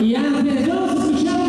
Y antes, vamos a escuchar